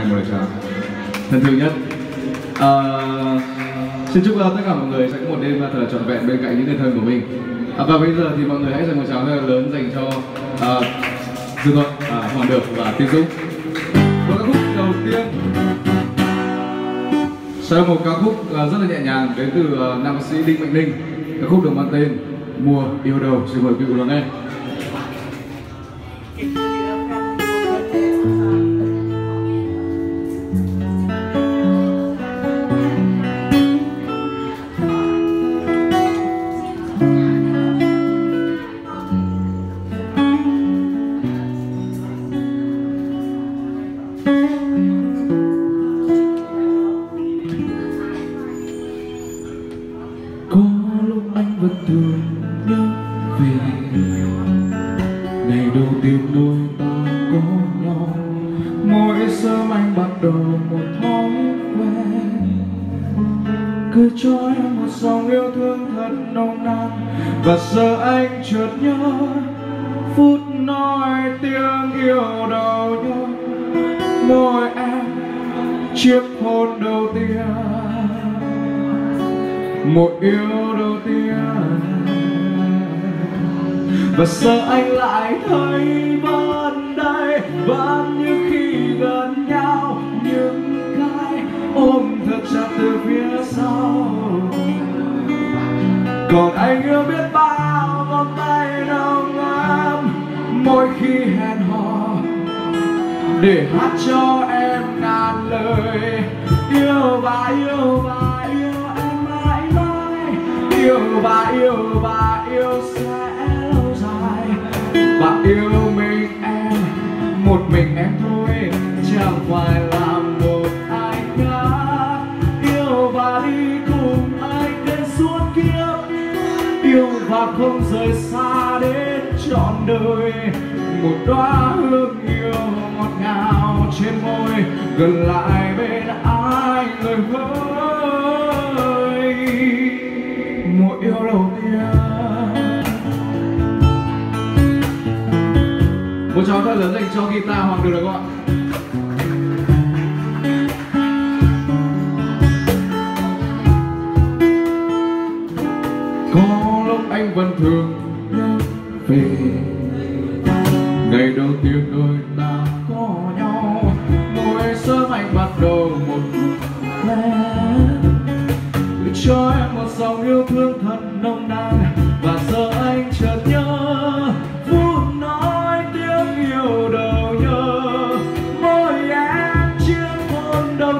này một lời chào thân thương nhất. À, xin chúc tất cả mọi người sẽ có một đêm thật là trọn vẹn bên cạnh những người thân của mình. À, và bây giờ thì mọi người hãy dành một chào thật là lớn dành cho uh, Dương Thuận, à, Hoàng Được và Tiến Dũng. Một ca khúc đầu tiên. Sẽ là một ca khúc ờ, rất là nhẹ nhàng đến từ uh, nam ca sĩ Đinh Mạnh Ninh. Ca khúc được mang tên Mùa yêu đầu. Xin mời quý vị lắng nghe. Vẫn thương nhớ về ngày đầu tiên đôi ta có nhau, mỗi sớm anh bắt đầu một thói quen. Cứ cho em một dòng yêu thương thật nồng nàn, và giờ anh chợt nhớ phút nói tiếng yêu đầu nhau môi em chiếc hôn đầu tiên một yêu đầu tiên. Và giờ anh lại thấy vẫn đây vẫn như khi gần nhau. Những cái ôm thật chặt từ phía sau. Còn anh yêu biết bao vòng tay nồng ấm. Mỗi khi hẹn hò, để hát cho em nào. Và yêu và yêu sẽ lâu dài. Và yêu mình em, một mình em thôi. Chẳng phải là một ai khác. Yêu và đi cùng anh đến suốt kiếp. Yêu và không rời xa đến trọn đời. Một đóa hương yêu, ngọt ngào trên môi. Gần lại bên anh người hỡi. Lớn dành cho guitar Hoàng Được được không ạ? Có lúc anh vẫn thường nhớ về ngày đầu tiên đôi ta có nhau. Mỗi sớm anh bắt đầu một quen gửi cho em một dòng yêu thương thật nồng nàn. Và giờ anh chợt nhớ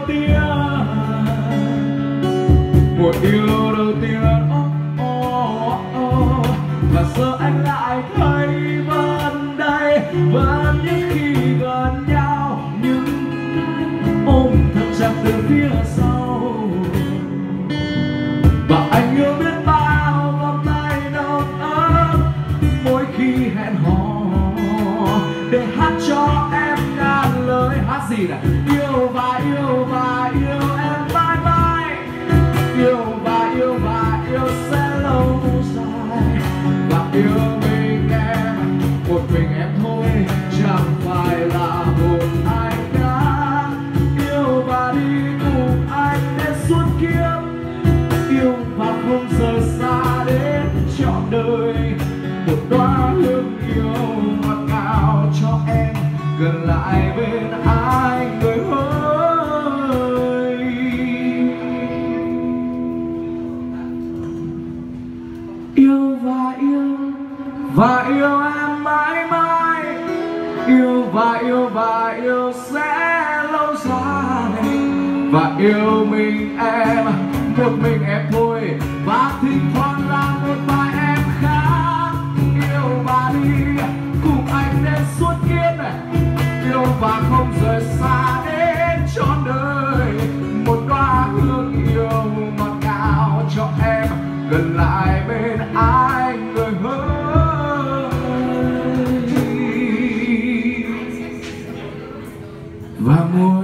tiên một yêu đầu tiên oh, oh, oh. và giờ anh lại thấy vẫn đây vẫn những khi gần nhau. Những cái ôm thật chặt từ phía sau. Yêu và yêu và yêu em mãi mãi yêu và yêu và yêu sẽ lâu dài. Và yêu mình em, một mình em thôi, chẳng phải là một anh đã yêu và đi cùng anh đến suốt kiếp. Yêu và không rời xa. Gần lại bên ai người ơi. Yêu và yêu và yêu em mãi mãi. Yêu và yêu và yêu sẽ lâu dài. Và yêu mình em, một mình em thôi. Và thỉnh thoảng là một vài em khác. Yêu và đi, cùng anh đến suốt kiếp và không rời xa đến trọn đời. Một đóa hương yêu ngọt ngào cho em, gần lại bên anh người hỡi. Và mùa